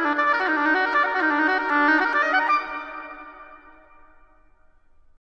え!